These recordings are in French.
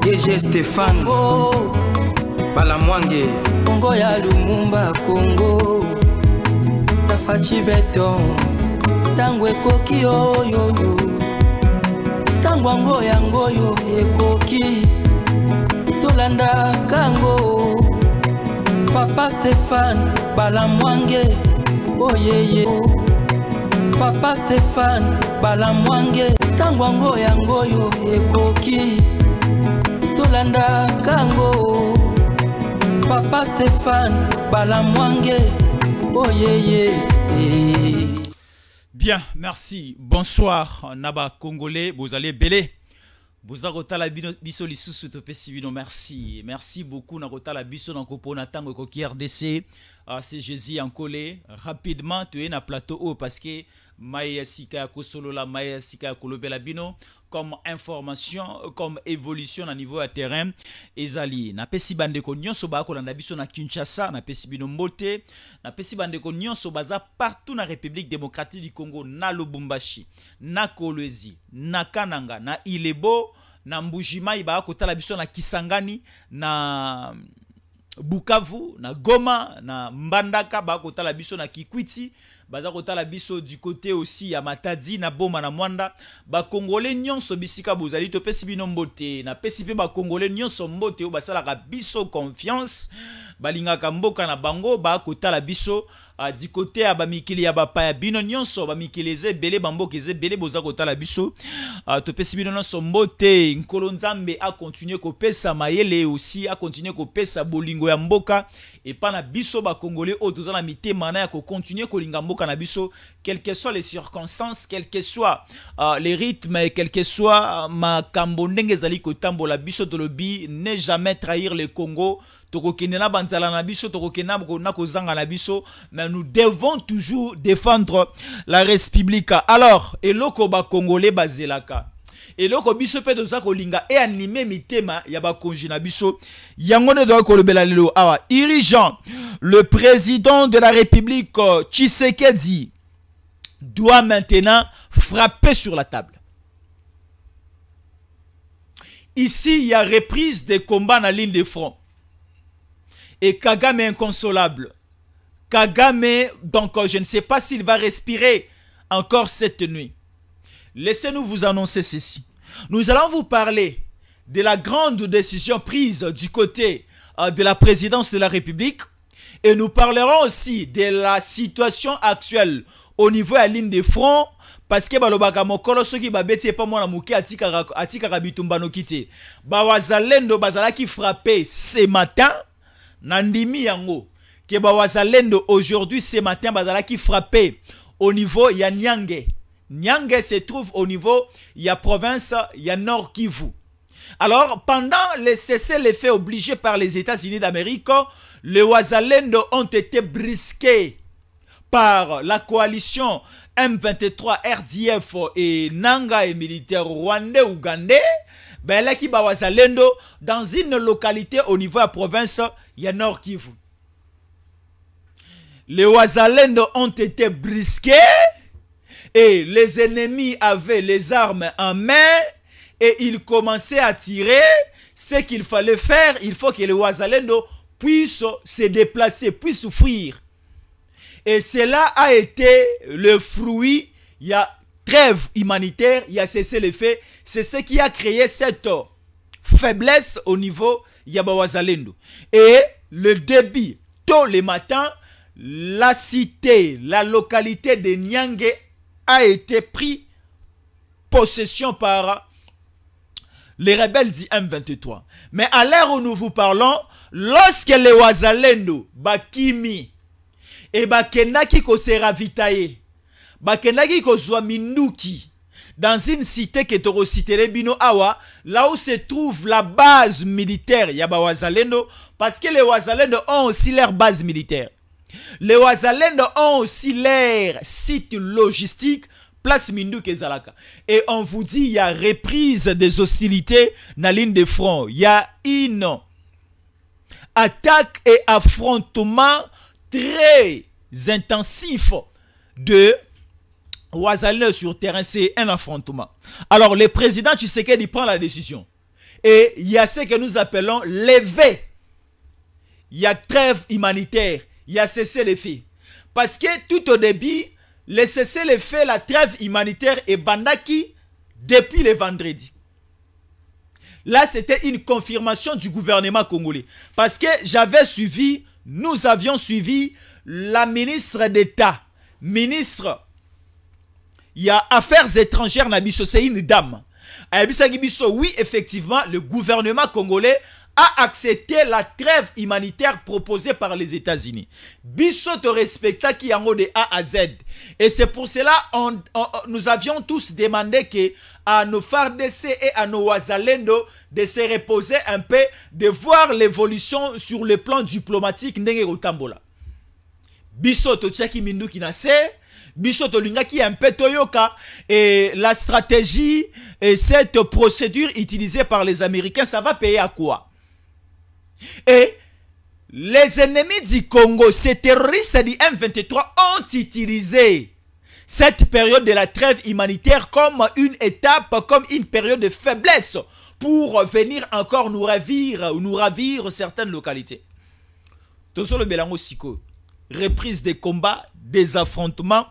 DG Stéphane. Oh. Balamwange Kongo ya Lumumba Kongo Tafachi beton Tango ekoki oyoyo. Tango ango yangoyo ekoki. Tolanda kango. Papa Stéphane Balamwange Oyeye. Oh, yeah, yeah. Papa Stéphane Balamwange Tango ango yangoyo ekoki. Tolandaka yango papa stéphane oyeye Bien, merci. Bonsoir, Naba Congolais. Vous allez belé. boza kotala biso lisusu topesi bino merci merci beaucoup na kotala biso na kopona ntango ekoki rdc uh, c'est jésus yankole rapidement toye na plateau oyo parce que mai ya sika ya kosolola mai ya sika kolobela bino comme information comme évolution na niveau ya terrain ezali. Napesi bandeko nyonso bakolanda biso na kinshasa napesi bino mbote napesi bandeko nyonso baza partout na république démocratique du congo na lubumbashi na kolwezi na kananga na ilebo na mbujimai baya kotala biso na kisangani na bukavu na goma na mbandaka baya kotala biso na kikwiti baza kotala biso du côté aussi ya matadi na boma na mwanda. Bakongole nyonso bisika bozali topesi bino mbote. Napesi mpe bakongole nyonso mbote oyo basalaka biso confiance. Balingaka mboka na bango baya kotala biso uh, du côté ya bamikili ya bapaya bino nyonso. Bamikili eza ebele bamboka eza ebele boza kotala biso. Uh, topesi bino nyonso mbote nkolo nzambe akontinue kopesa mayele aussi akontinue kopesa bolingo ya mboka epa na biso bakongole oyo toza na mitema na ya kokontinue kolinga mboka na biso quelles que soient les circonstances quel que soit uh, les rythmes quel que soit uh, makambo ndenge ezali kotambola biso tolobi ne jamais trahir le congo tokokende banzala biso na mais nous devons toujours défendre la république. Alors eloko bakongole bazelaka eloko bakonzi na biso yango le président de la république tshisekedi doit maintenant frapper sur la table ici il y a reprise des combats na ligne de front et Kagame est inconsolable. Kagame, donc je ne sais pas s'il va respirer encore cette nuit. Laissez-nous vous annoncer ceci. Nous allons vous parler de la grande décision prise du côté euh, de la présidence de la République. Et nous parlerons aussi de la situation actuelle au niveau de la ligne de front parce que balobaka mokolo soki babeti epa mwana moke atikaka bitumba noki te bawazalendo bazalaki frappé ce matin nandimi yango ke bawazalendo aujourd'hui ce matin bazalaki frappé au niveau ya Nyange Nyange se trouve au niveau ya province ya Nord Kivu alors pendant les cessez-le-feu obligés par les États-Unis d'Amérique les wazalendo ont été brisqués par la coalition M23 RDF et Nanga et militaires rwandais ougandais bayalaki bawazalendo dans une localité au niveau de la province ya Nord Kivu. Les Wazalendo ont été brisqués et les ennemis avaient les armes en main et ils commençaient à tirer. Ce qu'il fallait faire, il faut que les Wazalendo puissent se déplacer, puissent fuir. Et cela a été le fruit, il y a trêve humanitaire, il y a cessé les faits. C'est ce qui a créé cette faiblesse au niveau Yabawazalendo. Et le débit, tôt le matin, la cité, la localité de Nyangé a été pris possession par les rebelles du M23. Mais à l'heure où nous vous parlons, lorsque les Wazalendo, Bakimi, et Bakendaki ko se ravitailler, Bakendaki ko Minduki, dans une cité que Toro Bino Awa, là où se trouve la base militaire Yaba Wazalendo, parce que les Wazalendo ont aussi leur base militaire. Les Wazalendo ont aussi leur site logistique, place Mindou Kezalaka. Et on vous dit, il y a reprise des hostilités dans la ligne de front. Il y a une attaque et affrontement très intensif de Wazalendo sur terrain, c'est un affrontement. Alors, le président Tshisekedi prend la décision. Et il y a ce que nous appelons lever. Il y a trêve humanitaire. Il y a cessé les faits. Parce que tout au début, le cessez les faits, la trêve humanitaire et bandaki depuis le vendredi. Là, c'était une confirmation du gouvernement congolais. Parce que j'avais suivi, nous avions suivi la ministre d'État, ministre, il y a affaires étrangères, c'est une dame. Oui, effectivement, le gouvernement congolais a accepté la trêve humanitaire proposée par les États-Unis. Bisso te respecta qui en de A à Z. Et c'est pour cela on, nous avions tous demandé que à nos FARDC et à nos Wazalendo de se reposer un peu, de voir l'évolution sur le plan diplomatique ndenge kotambola. Bisso to tchaki minduki na se, biso tolingaki un peu toyoka et la stratégie et cette procédure utilisée par les Américains, ça va payer à quoi? Et les ennemis du Congo, ces terroristes du M23 ont utilisé cette période de la trêve humanitaire comme une étape, comme une période de faiblesse pour venir encore nous ravir ou nous ravir certaines localités. Tout le Bélango Siko, reprise des combats, des affrontements,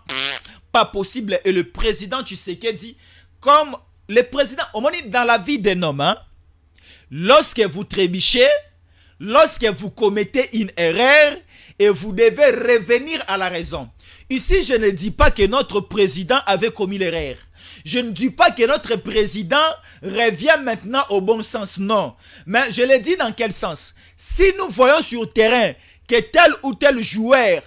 pas possible. Et le président tu sais dit, comme le président, au moins dans la vie d'un homme, hein, lorsque vous trébuchez, lorsque vous commettez une erreur et vous devez revenir à la raison. Ici, je ne dis pas que notre président avait commis l'erreur. Je ne dis pas que notre président revient maintenant au bon sens, non. Mais je le dis dans quel sens? Si nous voyons sur terrain que tel ou tel joueur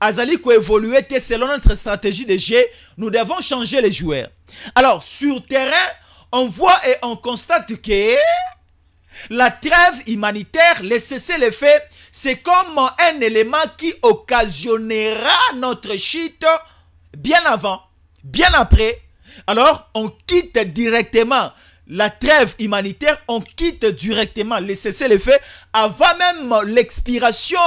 Azali ko évolué selon notre stratégie de jeu, nous devons changer les joueurs. Alors, sur terrain, on voit et on constate que la trêve humanitaire, le cessez-le-feu, c'est comme un élément qui occasionnera notre chute bien avant, bien après. Alors, on quitte directement la trêve humanitaire, on quitte directement le cessez-le-feu avant même l'expiration.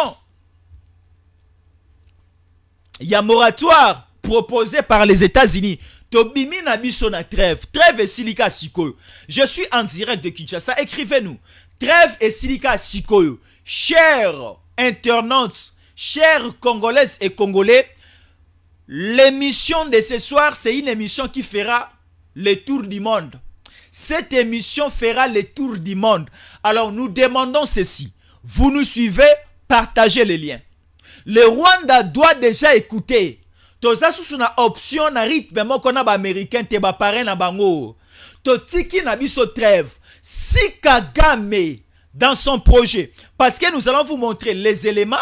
Il y a moratoire proposé par les États-Unis tobimi na biso na trêve. Trêve sikoyo. Je suis en direct de kinshasa. Écrivez-nous. Trêve silica sikoyo. Chers internautes chers congolaises et congolais l'émission de ce soir c'est une émission qui fera le tour du monde. Cette émission fera le tour du monde. Alors nous demandons ceci. Vous nous suivez partagez les liens le Rwanda doit déjà écouter toza susu na option na rythme moko na baaméricain te bapare na bango. Totiki na biso trêve. Si kagame dans son projet parce que nous allons vous montrer les éléments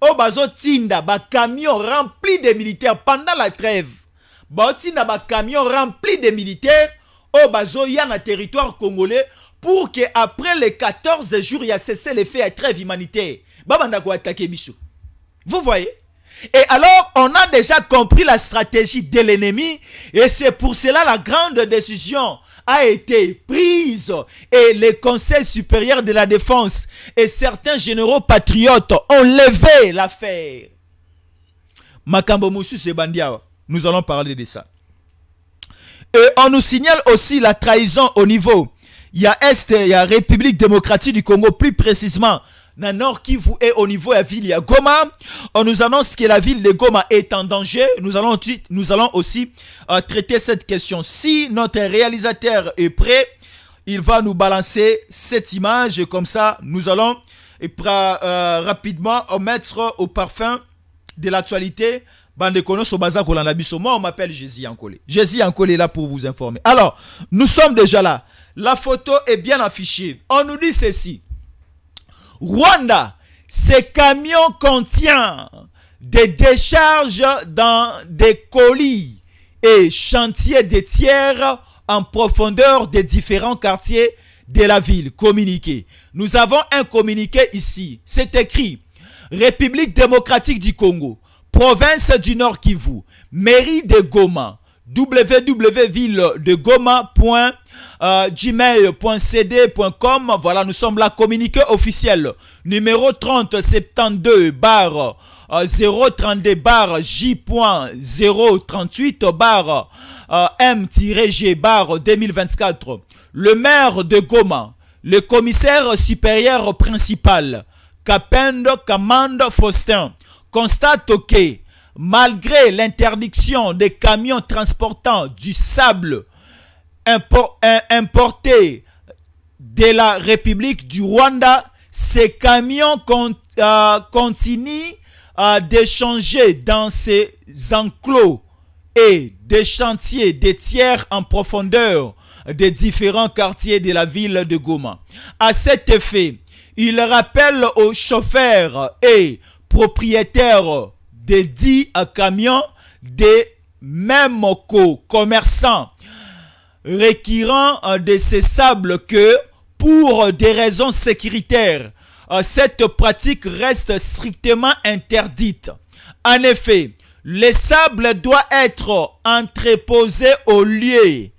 oyo bazotinda bacamion rempli de militaires pendant la trêve. Baotinda bacamion rempli de militaires oyo bazoya na territoire congolais pour que après les 14 jours ya cessé les faits ya trêve humanitaire. Babanda koatake biso. Vous voyez? Et alors, on a déjà compris la stratégie de l'ennemi et c'est pour cela la grande décision a été prise et le Conseil supérieur de la défense et certains généraux patriotes ont levé l'affaire. Makambo Moussus Bandia, nous allons parler de ça. Et on nous signale aussi la trahison au niveau. Il y a Est, il y a République démocratique du Congo, plus précisément na Nord Kivu et au niveau de la ville de Goma. On nous annonce que la ville de Goma est en danger. Nous allons, aussi euh, traiter cette question. Si notre réalisateur est prêt, il va nous balancer cette image. Comme ça, nous allons euh, rapidement mettre au parfum de l'actualité. Moi, on m'appelle Jésus Ankole. Jésus Ankole est là pour vous informer. Alors, nous sommes déjà là. La photo est bien affichée. On nous dit ceci. Rwanda, ces camions contiennent des décharges dans des colis et chantiers de tiers en profondeur des différents quartiers de la ville. Communiqué. Nous avons un communiqué ici. C'est écrit République démocratique du Congo, province du Nord Kivu, mairie de Goma, www.ville.gmail.cd.com. Voilà, nous sommes là, communiqué officiel. Numéro 3072 bar 032 bar J.038 bar euh, M-G bar 2024, le maire de Goma, le commissaire supérieur principal, Capendo Kamando Faustin, constate que malgré l'interdiction des camions transportant du sable importé de la République du Rwanda, ces camions euh, continuent euh, d'échanger dans ces enclos et des chantiers des tiers en profondeur des différents quartiers de la ville de Goma. À cet effet, il rappelle aux chauffeurs et propriétaires des dix camions des mêmes commerçants requérant de ces sables que pour des raisons sécuritaires, cette pratique reste strictement interdite. En effet, le sable doit être entreposé au lieu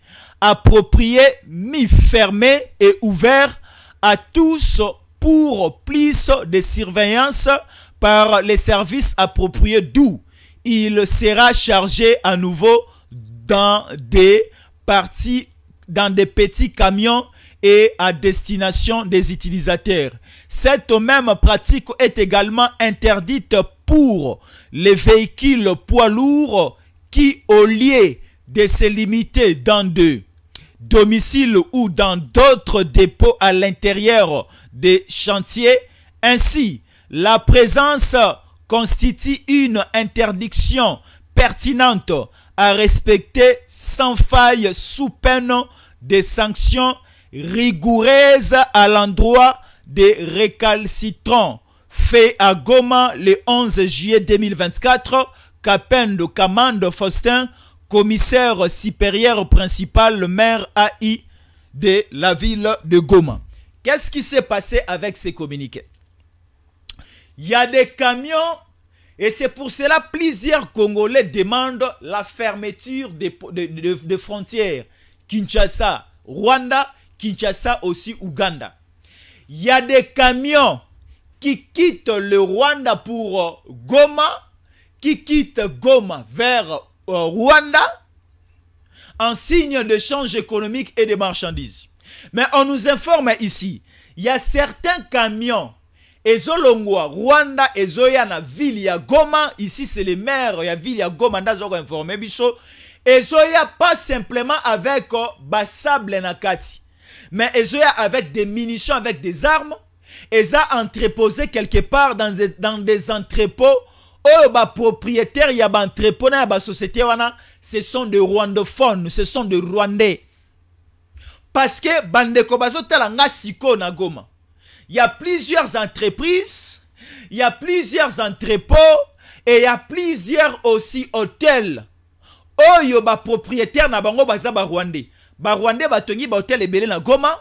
approprié, mis fermé et ouvert à tous pour plus de surveillance par les services appropriés d'où il sera chargé à nouveau dans des dans des petits camions et à destination des utilisateurs. Cette même pratique est également interdite pour les véhicules poids lourds qui, au lieu de se limiter dans deux domiciles ou dans d'autres dépôts à l'intérieur des chantiers, ainsi la présence constitue une interdiction pertinente à respecter sans faille sous peine de sanctions rigoureuses à l'endroit des récalcitrants. Fait à Goma le 11 juillet 2024, Capendo Kamando Faustin, commissaire supérieur principal, le maire AI de la ville de Goma. Qu'est-ce qui s'est passé avec ces communiqués? Il y a des camions et c'est pour cela plusieurs Congolais demandent la fermeture des, de, frontières. Kinshasa, Rwanda, Kinshasa aussi Ouganda. Il y a des camions qui quittent le Rwanda pour Goma, qui quittent Goma vers Rwanda, en signe d'échange économique et de marchandises. Mais on nous informe ici, il y a certains camions ezolongwa rwanda ezoya na ville ya goma. Ici c'est le maire ya ville ya goma nde azoka informe biso. Ezoya pas simplement avec basable na kati mais ezoya avec des munitions avec des armes. Eza entreposé quelque part dans des, dans des entrepôts. Oyo bapropriétaire ya baentrepôt na ya basociété wana ce sont des rwandophones ce sont des rwandais. Parce que bandeko bazotala nga sikoyo na goma il y a plusieurs entreprises, il y a plusieurs entrepôts et il y a plusieurs aussi hôtels. Oyo ba propriétaire na bango baza ba Rwandais. Ba Rwandais ba hôtel ebele na Goma.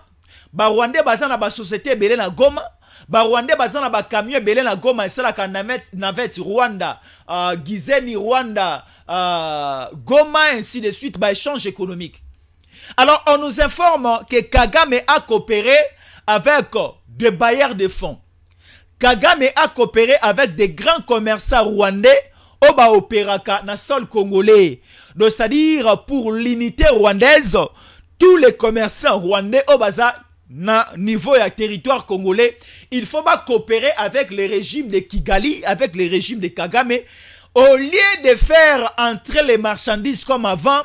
Ba Rwandais baza na ba société ebele na Goma. Ba Rwandais baza na ba camion ebele na Goma esalaka navette Rwanda, uh, Gizeni Rwanda, uh, Goma ainsi de suite ba échange économique. Alors on nous informe que Kagame a coopéré avec des bailleurs de fonds. Kagame a coopéré avec des grands commerçants rwandais au ba opéraka na sol congolais. Donc c'est-à-dire pour l'unité rwandaise, tous les commerçants rwandais au baza na niveau ya territoire congolais, il faut coopérer avec le régime de Kigali, avec le régime de Kagame. Au lieu de faire entrer les marchandises comme avant,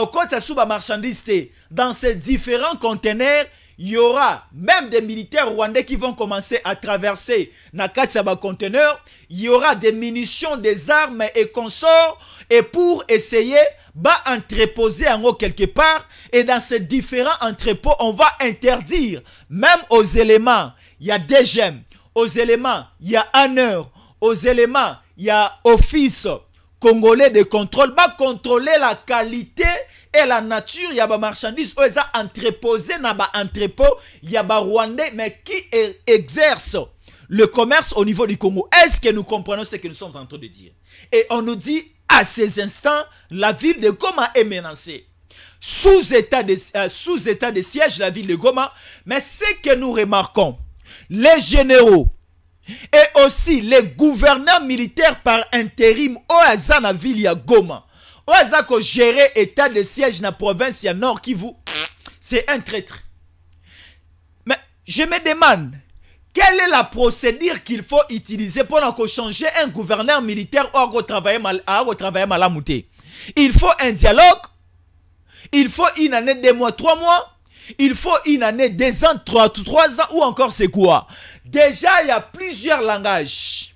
au côté sous marchandises dans ces différents conteneurs il y aura même des militaires rwandais qui vont commencer à traverser Nakatsaba conteneur. Il y aura des munitions, des armes et consorts. Et pour essayer, bah, entreposer en haut quelque part. Et dans ces différents entrepôts, on va interdire, même aux éléments, il y a gemmes. Aux éléments, il y a honneur. Aux éléments, il y a office congolais de contrôle. Va contrôler la qualité et la nature il y a ba marchandises. Oyo eza entreposé na ba entrepôt ya ba rwandais mais qui exerce le commerce au niveau du Congo. Est-ce que nous comprenons ce que nous sommes en train de dire? Et on nous dit à ces instants la ville de Goma est menacée. Sous état de, euh, de siège la ville de Goma. Mais ce que nous remarquons les généraux et aussi les gouverneurs militaires par intérim au Azana ville ya Goma oyo aza kogérer état de siège na province ya nord kivu c'est un traître. Mais je me demande quelle est la procédure qu'il faut utiliser pour changer un gouverneur militaire ou travailler mal, travailler malamu te il faut un dialogue il faut une année deux mois trois mois il faut une année deux ans trois, trois ans ou encore c'est quoi? Déjà il y a plusieurs langages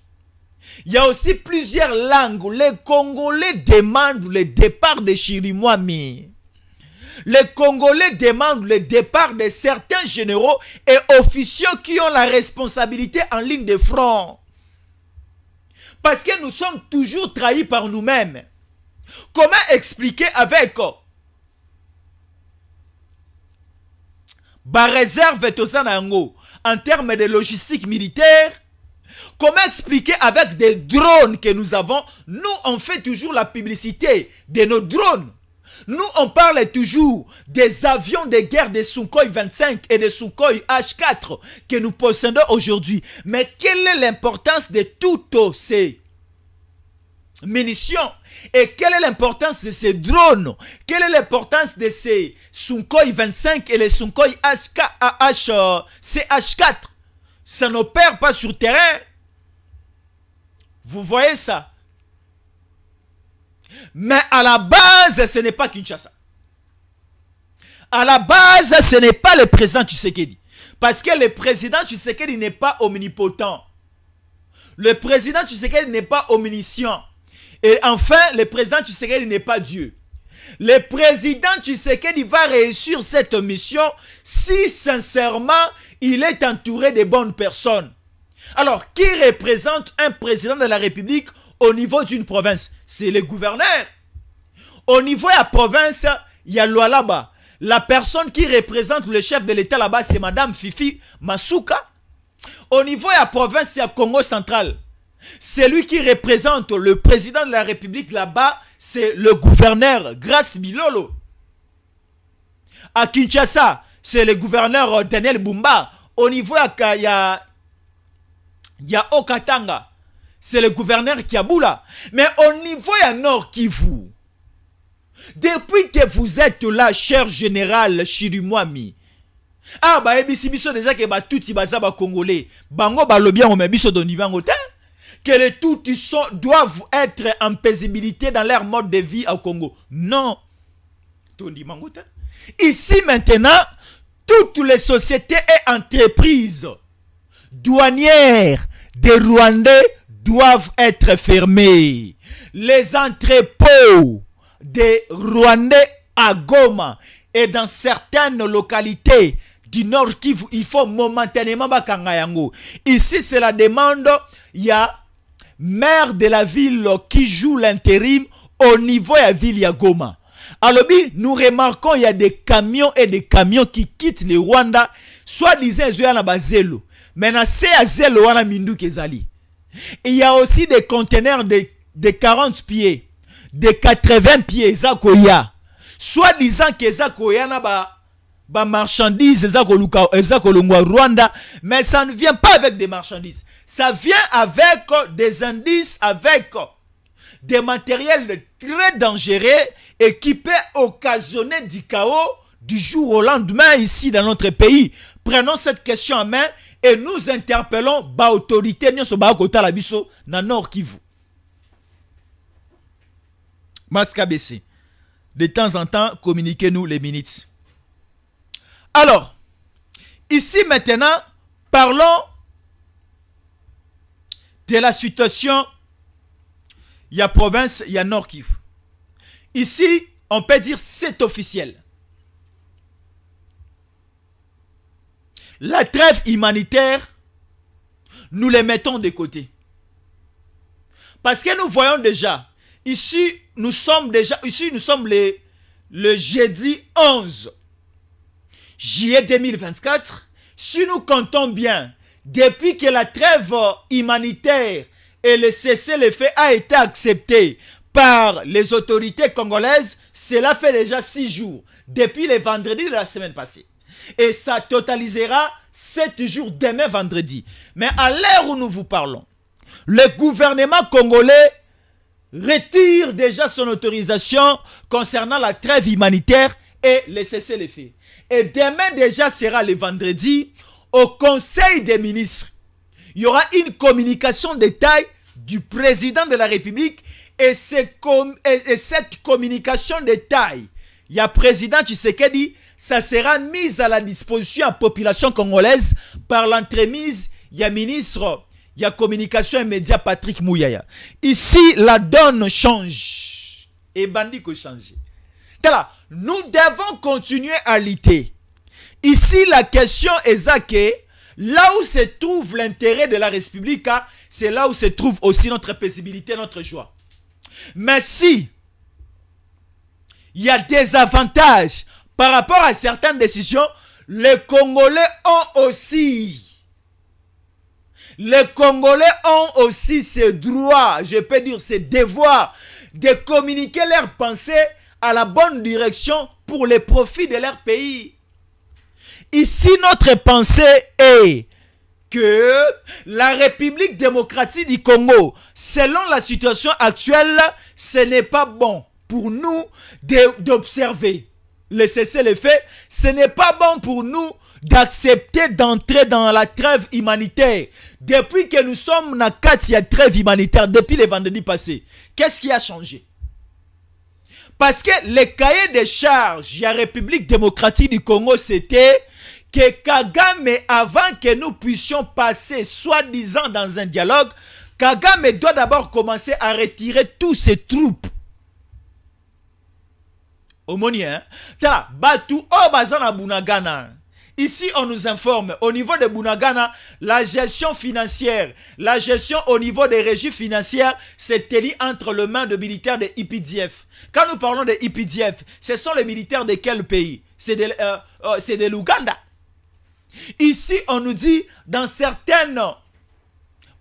il y a aussi plusieurs langues. Les Congolais demandent le départ de Chirimwami. Les Congolais demandent le départ de certains généraux et officiers qui ont la responsabilité en ligne de front. Parce que nous sommes toujours trahis par nous-mêmes. Comment expliquer avec ba réserve en termes de logistique militaire Comment expliquer avec des drones que nous avons Nous, on fait toujours la publicité de nos drones. Nous, on parle toujours des avions de guerre de Sukhoi 25 et de Sukhoi H4 que nous possédons aujourd'hui. Mais quelle est l'importance de toutes ces munitions et quelle est l'importance de ces drones? Quelle est l'importance de ces Sukhoi 25 et les Sukhoi CH4 Ça n'opère pas sur terrain. Vous voyez ça? Mais à la base, ce n'est pas Kinshasa. À la base, ce n'est pas le président Tshisekedi. Parce que le président Tshisekedi n'est pas omnipotent. Le président Tshisekedi n'est pas omniscient. Et enfin, le président Tshisekedi n'est pas Dieu. Le président Tshisekedi va réussir cette mission si sincèrement il est entouré de bonnes personnes. Alors, qui représente un président de la République au niveau d'une province? C'est le gouverneur. Au niveau de la province, il y a là-bas. La personne qui représente le chef de l'État là-bas, c'est Madame Fifi Masuka. Au niveau de la province, il y a Congo central. Celui qui représente le président de la République là-bas, c'est le gouverneur Grace Milolo. À Kinshasa, c'est le gouverneur Daniel Bumba. Au niveau, il y a il y a Okatanga, c'est le gouverneur Kiaboula. Mais au niveau ya Nord Kivu, depuis que vous êtes là, cher général Chirimwami, ah bah ebisi biso déjà que ba tuti baza ba congolais, bango on biso que les tutis sont doivent être en paisibilité dans leur mode de vie au Congo. Non. Ici maintenant, toutes les sociétés et entreprises douanières des Rwandais doivent être fermés. Les entrepôts des Rwandais à Goma et dans certaines localités du Nord Kivu, il faut momentanément bakangayango. Ici, c'est la demande. Il y a maire de la ville qui joue l'intérim au niveau de la ville de Alors, nous remarquons il y a des camions et des camions qui quittent le Rwanda, soit disant, sont bazelo. Maintenant, c'est à zelo wana mindu kezali. Il y a aussi des conteneurs de, de 40 pieds, de 80 pieds. Soit disant que ça koya na ba ba marchandises Rwanda, mais ça ne vient pas avec des marchandises. Ça vient avec des indices, avec des matériels très dangereux et qui peut occasionner du chaos du jour au lendemain ici dans notre pays. Prenons cette question en main et nous interpellons ba autorité nyonso ba kotala biso na Nord Kivu. BC. De temps en temps, communiquez-nous les minutes. Alors, ici maintenant, parlons de la situation. Il y a province, il y a Nord Kivu. Ici, on peut dire c'est officiel. La trêve humanitaire, nous les mettons de côté. Parce que nous voyons déjà, ici, nous sommes déjà, ici, nous sommes le jeudi 11 juillet 2024. Si nous comptons bien, depuis que la trêve humanitaire et le cessez-le-feu a été accepté par les autorités congolaises, cela fait déjà six jours, depuis le vendredi de la semaine passée et ça totalisera 7 jours demain vendredi. Mais à l'heure où nous vous parlons, le gouvernement congolais retire déjà son autorisation concernant la trêve humanitaire et le cessez-le-feu. Et demain déjà sera le vendredi au Conseil des ministres. Il y aura une communication détail du président de la République et, et cette communication détail, il y a président Tshisekedi, ça sera mis à la disposition de la population congolaise par l'entremise, il y a ministre il y a communication et médias Patrick Mouyaya. Ici, la donne change. Et Bandi que changer. Nous devons continuer à lutter. Ici, la question est que là où se trouve l'intérêt de la République, hein, c'est là où se trouve aussi notre paisibilité, notre joie. Mais si il y a des avantages par rapport à certaines décisions, les Congolais ont aussi les Congolais ont aussi ce droit, je peux dire ce devoir, de communiquer leurs pensées à la bonne direction pour le profit de leur pays. Ici, notre pensée est que la République démocratique du Congo, selon la situation actuelle, ce n'est pas bon pour nous d'observer le cessez-le-feu. Ce n'est pas bon pour nous d'accepter d'entrer dans la trêve humanitaire. Depuis que nous sommes dans la trêve humanitaire, depuis le vendredi passé, qu'est-ce qui a changé? Parce que le cahier des charges de la République démocratique du Congo, c'était que Kagame, avant que nous puissions passer, soi-disant, dans un dialogue, Kagame doit d'abord commencer à retirer tous ses troupes. Omoni, hein? Batu, oh, bazana bunagana. Ici, on nous informe, au niveau de Bunagana, la gestion financière, la gestion au niveau des régies financières, c'est tenu entre les mains de militaires de IPDF. Quand nous parlons de IPDF, ce sont les militaires de quel pays? C'est de, euh, euh, de l'Ouganda. Ici, on nous dit, dans certaines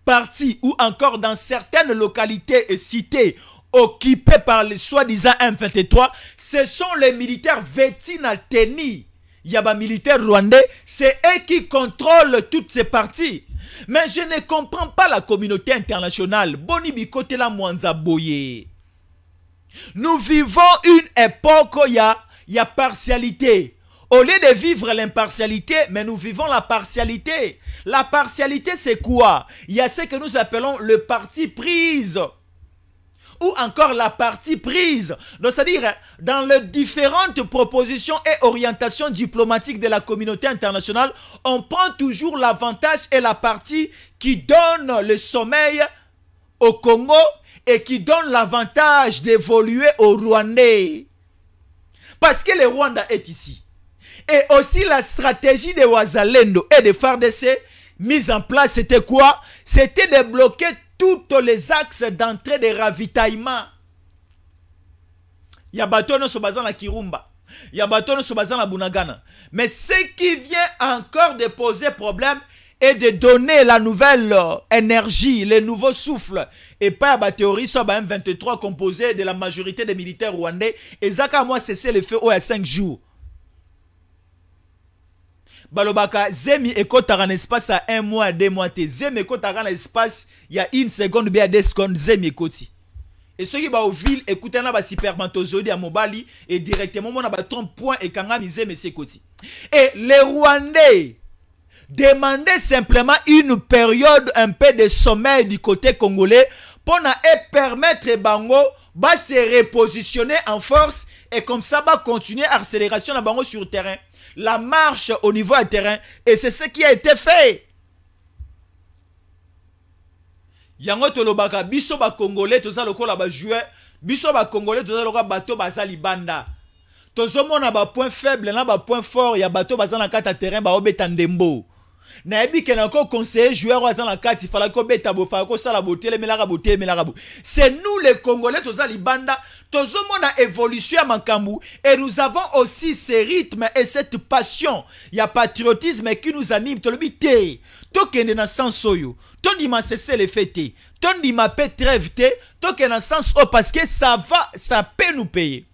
parties ou encore dans certaines localités et cités occupées par les soi-disant M23, ce sont les militaires vêtis à tenir il y a des militaires rwandais, c'est eux qui contrôlent toutes ces parties. Mais je ne comprends pas la communauté internationale. Boni. Nous vivons une époque où il y a partialité. Au lieu de vivre l'impartialité, mais nous vivons la partialité. La partialité, c'est quoi? Il y a ce que nous appelons le parti prise ou encore la partie prise. c'est-à-dire, dans les différentes propositions et orientations diplomatiques de la communauté internationale, on prend toujours l'avantage et la partie qui donne le sommeil au Congo et qui donne l'avantage d'évoluer au Rwandais. Parce que le Rwanda est ici. Et aussi la stratégie de Wazalendo et de FARDC mise en place, c'était quoi? C'était de bloquer tous les axes d'entrée de ravitaillement. Il y a bateau no na Kirumba. Il y a bateau no na Bunagana. Mais ce qui vient encore de poser problème est de donner la nouvelle euh, énergie, le nouveau souffle. Et pas à la théorie soit M23 composé de la majorité des militaires rwandais. Et Zaka moi cessé le feu à 5 jours balobaka zemi ekotaka na espace ya 1 mois 2 mois te. Zemi ekotaka na espace ya 1 seconde be ya 2 seconde zemi ekoti. E soki baovile ekutana na baspermatozoïde ya mobali e directement mona batrompe point ekangami zemi esi ekoti et les rwandais demandaient simplement une période un peu de sommeil du côté congolais pour na e permettre bango ba se repositionner en force et comme ça ba continuer accélération na bango sur terrain la marche au niveau du terrain. Et c'est ce qui a été fait. yango tolobaka biso bakongole toza lokola bajoueur biso bakongole toza lokola bato baza libanda tozomona bapoint faible na bapoint fort ya bato baza na kati ya terrain baobeta ndembo nayebi ke nako conseiller joueur oyo na kati falaki kobeta bo falaki kosala botelemelaka botelemelaka bo c'est nous les congolais toza libanda. Tozomona évolution ya makambo et nous avons aussi ce rythme et cette passion. Ya patriotisme qui nous anime. Tolobi te tokende na sens oyo tondima cesse le fait te tondima mpe trêve te tokende na sens oyo parce que ça va ça peut nous payer.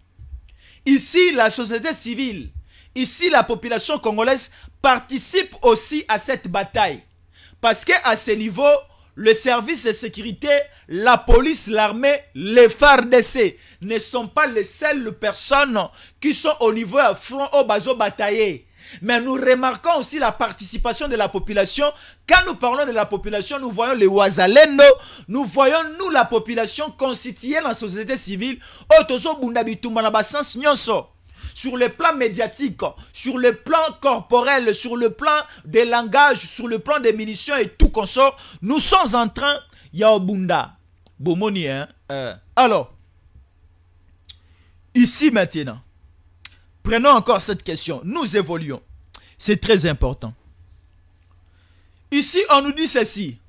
Ici la société civile. Ici la population congolaise participe aussi à cette bataille. Parce qu'à ce niveau, le service de sécurité, la police, l'armée, les FARDC ne sont pas les seules personnes qui sont au niveau à front au bazo bataillé. Mais nous remarquons aussi la participation de la population. Quand nous parlons de la population, nous voyons les Ouazalendo, nous voyons nous la population constituée dans la société civile. Sur le plan médiatique, sur le plan corporel, sur le plan des langages, sur le plan des munitions et tout consort, nous sommes en train, Yaobunda, Bomoni, hein? Euh, alors, ici maintenant, Prenons encore cette question. Nous évoluons. C'est très important. Ici, on nous dit ceci.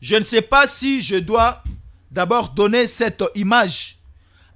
Je ne sais pas si je dois d'abord donner cette image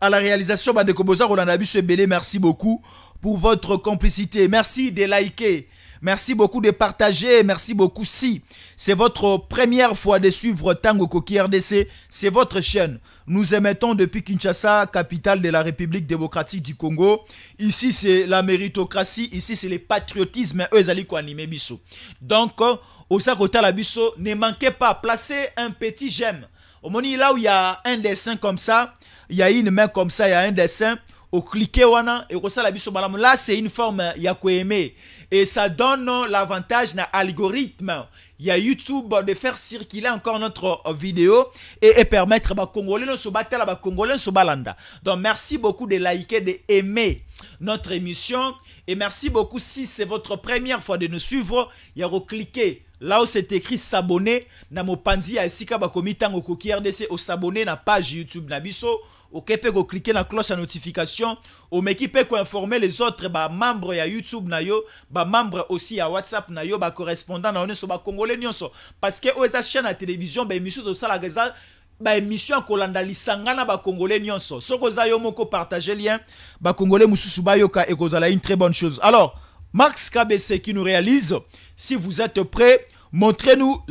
à la réalisation de Koboza Roland Belé. Merci beaucoup pour votre complicité. Merci de liker. Merci beaucoup de partager. Merci beaucoup si c'est votre première fois de suivre Tango Koki RDC. C'est votre chaîne. Nous émettons depuis Kinshasa, capitale de la République démocratique du Congo. Ici, c'est la méritocratie. Ici, c'est le patriotisme. Eux, ils animer biso. Donc, au Sakota la biso, ne manquez pas, placez un petit j'aime. Au moment là où il y a un dessin comme ça, il y a une main comme ça, il y a un dessin. Au cliquer wana et la biso Là, c'est une forme ya aimer et ça donne l'avantage à l'algorithme il y a YouTube de faire circuler encore notre vidéo et, et permettre aux Congolais se battre, aux Congolais se balanda. Donc merci beaucoup de liker, de aimer notre émission. Et merci beaucoup si c'est votre première fois de nous suivre, il y a cliquer là où c'est écrit s'abonner na mopanzi ya esika bakomi tango koki RDC au s'abonner na page YouTube na biso. Oke mpe cliquer la cloche à notification. Omeki mpe informer les autres bamembre ya youtube na yo bamembre aussi ya whatsapp na yo bacorrespondant na yo nyonso bakongole nyonso. Parce que oyo eza chaîne ya télévision baémission tosalaka eza baémission ya kolanda lisanga na bakongole nyonso. Soki oza yo moko partage lien. Bakongole mosusu bayoka ekozala une très bonne chose. Alors max kbc qui nous réalise si vous êtes prêts montrez-nous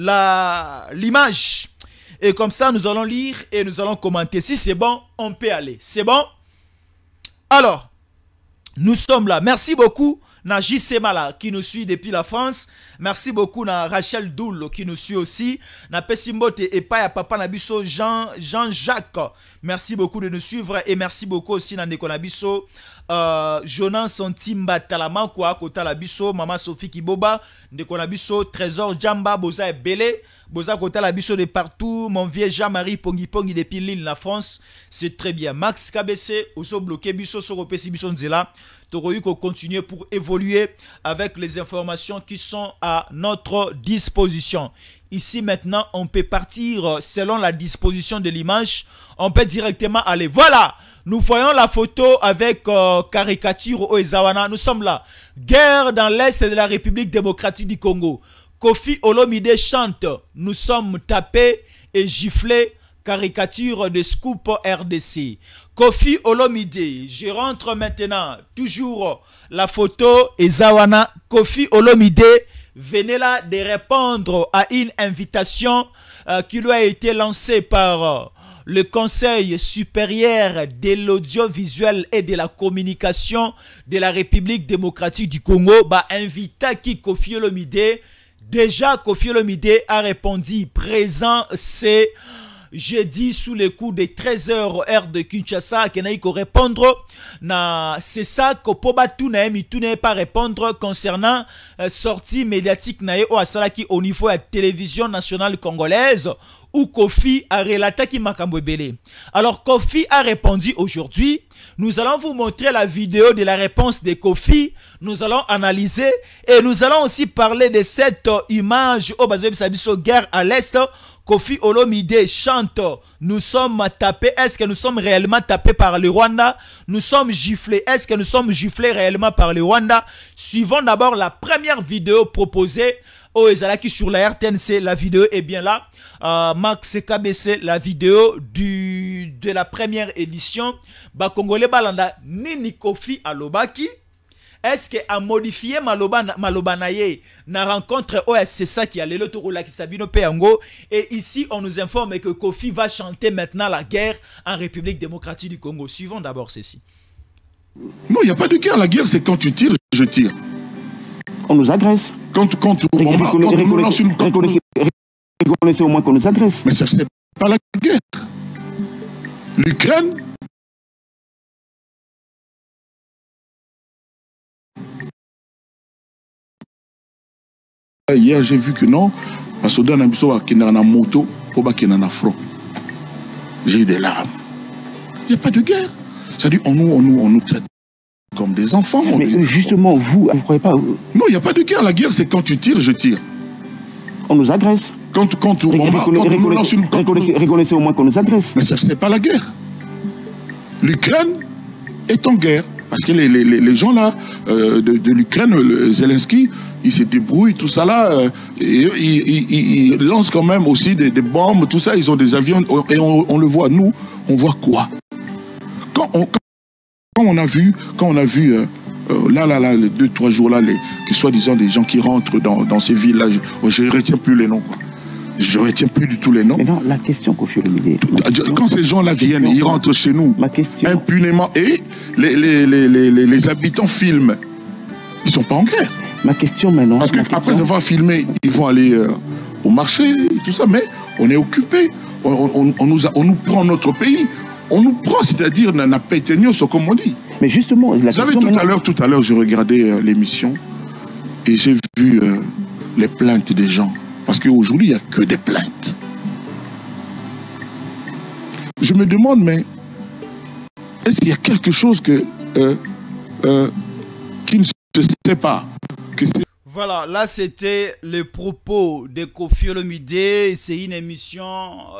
l'image et comme ça, nous allons lire et nous allons commenter. Si c'est bon, on peut aller. C'est bon? Alors, nous sommes là. Merci beaucoup. Na Semala qui nous suit depuis la France. Merci beaucoup na Rachel Doul qui nous suit aussi. Na Pessimbote et Papa Nabiso Jean Jean-Jacques. Merci beaucoup de nous suivre et merci beaucoup aussi na Ndeko Nabiso euh, Jonan Santimba Talama quoi Kota Labiso Mama Sophie Kiboba Ndeko Nabiso Trésor Jamba Boza et Belé. Boza la biso de partout mon vieux Jean-Marie Pongi Pongi depuis Lille la France. C'est très bien. Max KBC oso bloqué biso so kopesi biso nzela. Ko continuer pour évoluer avec les informations qui sont à notre disposition. Ici maintenant, on peut partir selon la disposition de l'image. On peut directement aller. Voilà, nous voyons la photo avec euh, caricature Oezawana. Nous sommes là. Guerre dans l'Est de la République démocratique du Congo. Kofi Olomide chante Nous sommes tapés et giflés. Caricature de Scoop RDC. Kofi Olomide, je rentre maintenant. Toujours la photo et Zawana. Kofi Olomide venez là de répondre à une invitation euh, qui lui a été lancée par euh, le Conseil supérieur de l'audiovisuel et de la communication de la République démocratique du Congo. Bah, invita qui Kofi Olomide Déjà, Kofi Olomide a répondu présent, c'est jeudi sous les coups des 13h heure de Kinshasa ko répondre na c'est ça que poba tuna mi tuna pas répondre concernant euh, sortie médiatique na asalaki au niveau de la télévision nationale congolaise où Kofi a relaté makambo Alors Kofi a répondu aujourd'hui nous allons vous montrer la vidéo de la réponse de Kofi. Nous allons analyser et nous allons aussi parler de cette image au Bazo guerre à l'Est. Kofi Olomide chante Nous sommes tapés. Est-ce que nous sommes réellement tapés par le Rwanda? Nous sommes giflés. Est-ce que nous sommes giflés réellement par le Rwanda? Suivons d'abord la première vidéo proposée au Ezalaki sur la RTNC. La vidéo est bien là. Euh, Max KBC, la vidéo du, de la première édition. Congolais balanda nini Kofi Alobaki? Est-ce que a modifié maloba maloba na na rencontre oh c'est ça qui a le tour la Sabino Peango et ici on nous informe que Kofi va chanter maintenant la guerre en République démocratique du Congo. Suivons d'abord ceci. Non, il n'y a pas de guerre. La guerre, c'est quand tu tires, je tire. On nous agresse. Quand, quand, on, quand on nous lance une... reconnaissez au moins qu'on nous adresse. Mais ça, c'est pas la guerre. L'Ukraine Hier, j'ai vu que non, parce que dans la mission, qui a moto, qu'il y ait front. J'ai eu des larmes. Il n'y a pas de guerre. C'est-à-dire, on nous, on, nous, on nous traite comme des enfants. Mais justement, vous, vous ne croyez pas, Non, il n'y a pas de guerre. La guerre, c'est quand tu tires, je tire. on nous adresse. Quand, quand, on, quand nous lance une... reconnaissez, au moins qu'on nous adresse. Mais ça, c'est pas la guerre. L'Ukraine est en guerre. Parce que les, les- les- gens là euh, de, de l'Ukraine, le Zelensky, il se débrouille, tout ça là. euh, et, il, il- il- il lance quand même aussi des, des bombes, tout ça. Ils ont des avions et on, on le voit. Nous, on voit quoi? Quand on, quand on a vu, quand on a vu euh, euh, là, là, là, les deux, trois jours là, les, que soi-disant des gens qui rentrent dans, dans ces villes là, je ne retiens plus les noms. Quoi. Je retiens plus du tout les noms. Mais non, la question, Olomide. ma question- Quand ces gens-là viennent, ils rentrent chez nous Ma question. impunément et les, les, les, les, habitants filment. Ils sont pas en guerre. Ma question maintenant. Parce qu'après avoir filmé, ils vont aller euh, au marché, et tout ça, mais on est occupé. On, on- on nous, a- on nous prend notre pays. On nous prend, c'est-à-dire, n'a n'a pas été nous, comme on dit. Mais justement, la Vous savez, tout à l'heure, tout à l'heure, je regardais euh, l'émission et j'ai vu euh, les plaintes des gens. Parce qu'aujourd'hui, il n'y a que des plaintes. Je me demande, mais est-ce qu'il y a quelque chose que, euh, euh, qui ne se sait pas? Que c'est Voilà, là c'était le propos de Kofi Olomide. C'est une émission,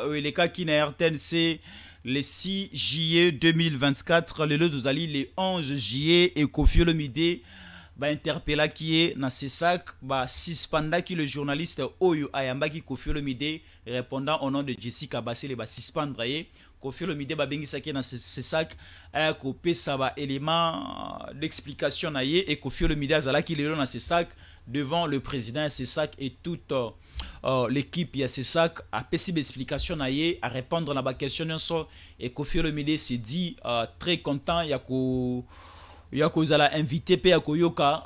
euh, les cas qui n'a RTNC le 6 juillet 2024. Le lot d'Ozali le 11 juillet et Kofi Olomide ba interpella qui est dans ce sac ba suspenda qui le journaliste Oyo Ayamba qui Kofi Olomide répondant au nom de Jessica Bassele ba suspendre ye Kofi Olomide ba bengi saki dans ce ce sac a kopesa ba élément d'explication na ye et Kofi Olomide lelo dans ce sac devant le président ce sac et toute euh, l'équipe ya ce sac apesi ba explication na ye à répondre na ba question nyonso et Kofi Olomide s'est dit euh, très content ya ko ya kozala invité mpe ya koyoka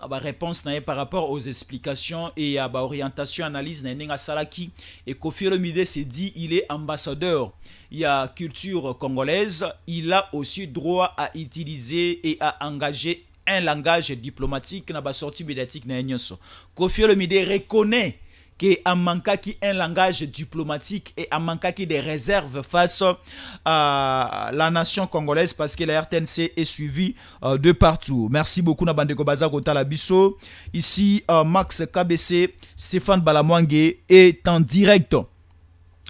na par rapport aux explications et ya baorientation analyse na ye ndenge asalaki et kofi olomide se dit il est ambassadeur. Ya culture congolaise il a aussi droit à utiliser et à engager un langage diplomatique na basortie médiatique na nyonso kofi reconnaît que a manquaki un langage diplomatique et a manquaki des réserves face à la nation congolaise parce que la RTNC est suivie euh, de partout. Merci beaucoup Nabandeko Baza Kotala Bisso. Ici euh, Max KBC, Stéphane Balamwangue est en direct.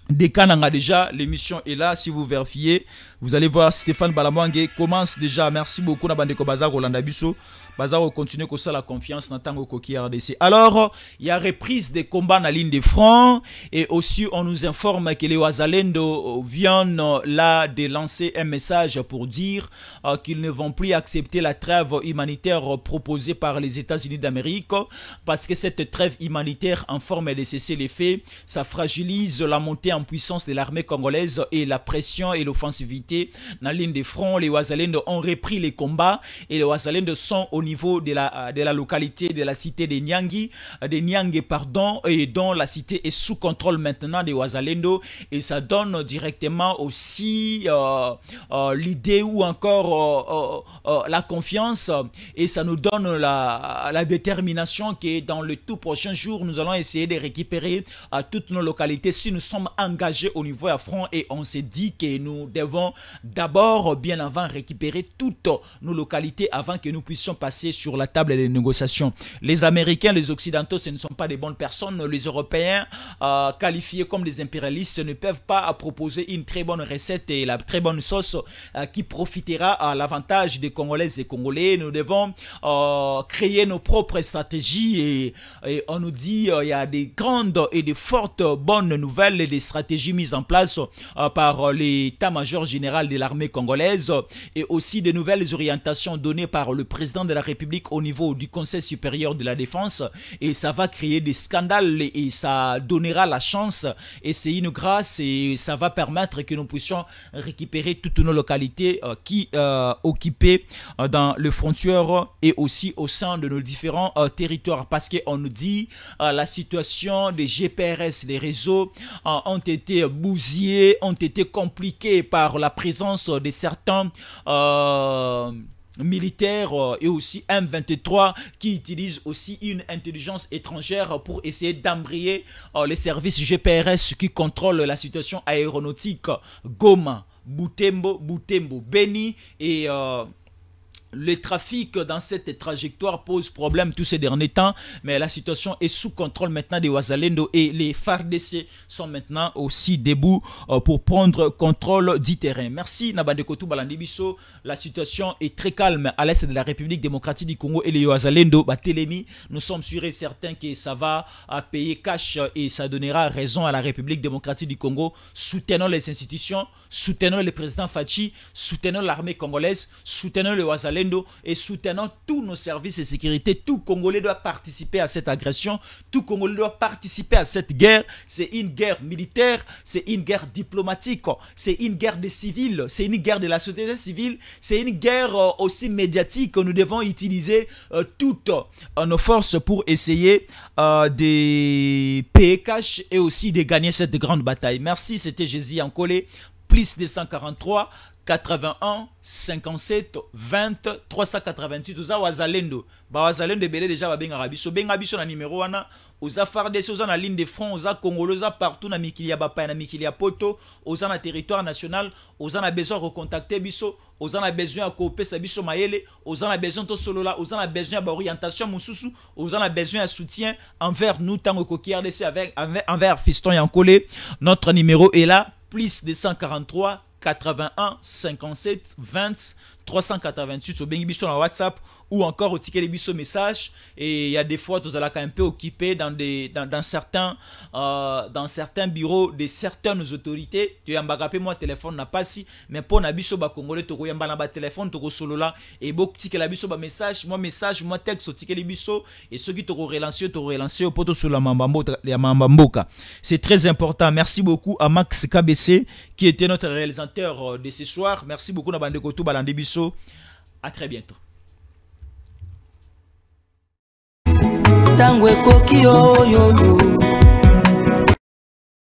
Des Kananga déjà, l'émission est là. Si vous vérifiez, vous allez voir Stéphane Balamwangue commence déjà. Merci beaucoup Nabandeko Baza Rolanda Bisso. Bazar continue comme ça la confiance dans Tango Koki RDC. Alors, il y a reprise des combats dans la ligne de front et aussi on nous informe que les Ouazalendo viennent euh, là de lancer un message pour dire euh, qu'ils ne vont plus accepter la trêve humanitaire proposée par les États-Unis d'Amérique parce que cette trêve humanitaire en forme de cesser les faits, ça fragilise la montée en puissance de l'armée congolaise et la pression et l'offensivité dans la ligne de front. Les Ouazalendo ont repris les combats et les Ouazalendo sont au niveau de la, de la localité de la cité de Nyangi, de Nyangue, pardon, et dont la cité est sous contrôle maintenant des Ouazalendo. Et ça donne directement aussi euh, euh, l'idée ou encore euh, euh, euh, la confiance. Et ça nous donne la, la détermination que dans le tout prochain jour, nous allons essayer de récupérer euh, toutes nos localités si nous sommes engagés au niveau à front. Et on s'est dit que nous devons d'abord, bien avant, récupérer toutes nos localités avant que nous puissions passer sur la table des négociations. Les Américains, les Occidentaux, ce ne sont pas des bonnes personnes. Les Européens, euh, qualifiés comme des impérialistes, ne peuvent pas proposer une très bonne recette et la très bonne sauce euh, qui profitera à l'avantage des Congolaises et Congolais. Nous devons euh, créer nos propres stratégies et, on nous dit il y a des grandes et des fortes bonnes nouvelles et des stratégies mises en place par l'état-major général de l'armée congolaise et aussi des nouvelles orientations données par le président de la République au niveau du Conseil supérieur de la défense. Et ça va créer des scandales et ça donnera la chance. Et c'est une grâce et ça va permettre que nous puissions récupérer toutes nos localités euh, qui euh, euh, dans le frontière et aussi au sein de nos différents euh, territoires. Parce qu'on nous dit la situation des GPRS, les réseaux ont été bousillés, ont été compliqués par la présence de certains euh, militaires euh, et aussi M23 qui utilisent aussi une intelligence étrangère pour essayer d'embrayer euh, les services GPRS qui contrôlent la situation aéronautique. Goma, Butembo, Butembo, Beni et euh, le trafic dans cette trajectoire pose problème tous ces derniers temps, mais la situation est sous contrôle maintenant des Wazalendo et les FARDC sont maintenant aussi debout euh, pour prendre contrôle du terrain. Merci Nabandekotou Balandibiso. La situation est très calme à l'est de la République démocratique du Congo et les Wazalendo Batelemi. Nous sommes sûrs et certains que ça va payer cash et ça donnera raison à la République démocratique du Congo. Soutenons les institutions, soutenons le président Fachi, soutenons l'armée congolaise, soutenons les Wazalendo et soutenant tous nos services de sécurité. Tout Congolais doit participer à cette agression. Tout Congolais doit participer à cette guerre. C'est une guerre militaire, c'est une guerre diplomatique, c'est une guerre des civils, c'est une guerre de la société civile, c'est une guerre euh, aussi médiatique. Nous devons utiliser euh, toutes euh, nos forces pour essayer de payer cash et aussi de gagner cette grande bataille. Merci, c'était Jésus Ancolé, plus 243. 81 57 20 388 oza wazalendo. Bawazalendo ebele deja babengaka biso. Benga biso na numero wana oza fardc oza na ligne de front oza congolo oza partout na mikili ya bapaya na poto oza na territoire national oza na besoin ya kocontacte biso oza na besoin ya kopesa biso mayele oza na besoin tosolola oza na besoin ya baorientation mosusu oza na besoin ya soutien envers nous ntango ekoki rdc envers, fiston yankole. Notre numéro est là plus 243 81 57 20 388 obengi biso na whatsapp ou encore otikeli biso message. Et il y a des fois tozalaka un peu occupé dans des dans, dans certains euh, dans certains bureaux de certaines autorités. Toyambaka mpe mwa telefone na pasi mais mpo na biso bakongole tokoyamba na batelefone tokosolola e botikela biso bamessage mwa message mwa texte otikeli biso e soki tokorelance yo tokorelance yo mpo tosolola mamba mboka c'est très important. Merci beaucoup à max kbc qui était notre réalisateur de ce soir. Merci beaucoup na bandeko tu balande à très bientôt. Ntango ekoki